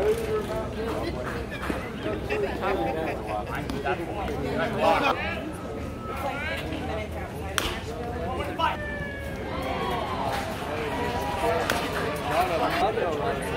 it. I know, right?